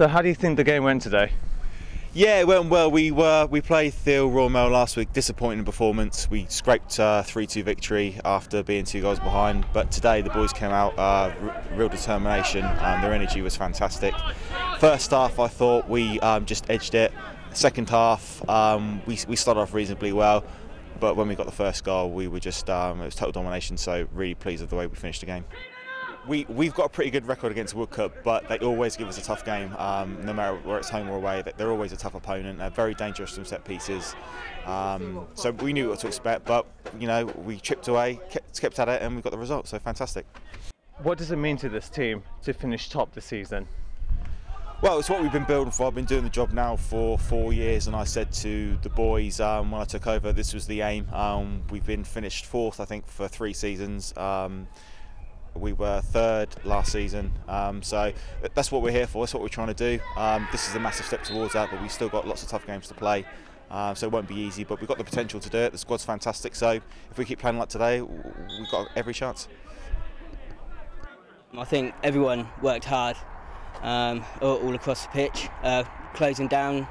So, how do you think the game went today? Yeah, it went well. We were we played Theale Royal last week. Disappointing performance. We scraped a three-two victory after being two goals behind. But today the boys came out uh, real determination. Um, their energy was fantastic. First half, I thought we um, just edged it. Second half, um, we we started off reasonably well. But when we got the first goal, we were just um, it was total domination. So really pleased with the way we finished the game we, we've got a pretty good record against Woodcote, but they always give us a tough game, um, no matter where it's home or away. They're always a tough opponent. They're very dangerous from set pieces. Um, so we knew what to expect, but you know we chipped away, kept, kept at it, and we got the result. So fantastic. What does it mean to this team to finish top this season? Well, it's what we've been building for. I've been doing the job now for four years, and I said to the boys um, when I took over, this was the aim. Um, we've been finished fourth, I think, for three seasons. Um, we were third last season, um, so that's what we're here for. That's what we're trying to do. Um, this is a massive step towards that, but we've still got lots of tough games to play. Uh, so it won't be easy, but we've got the potential to do it. The squad's fantastic, so if we keep playing like today, we've got every chance. I think everyone worked hard um, all, across the pitch, uh, closing down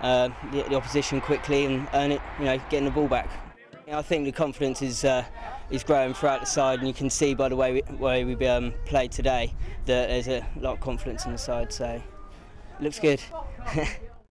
uh, the, the, opposition quickly and earn it, you know, getting the ball back. I think the confidence is uh, is growing throughout the side, and you can see by the way we, way we um, played today that there's a lot of confidence in the side. So, looks good.